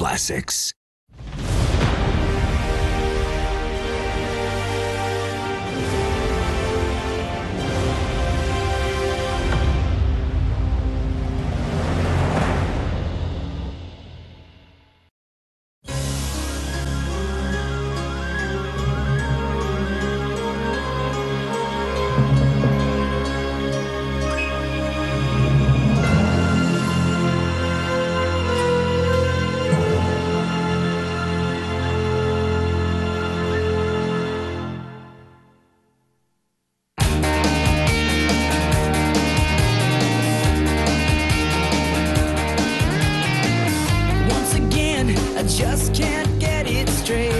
classics. I just can't get it straight.